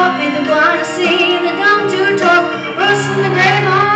up in the to see, the down to toss, rust from the grave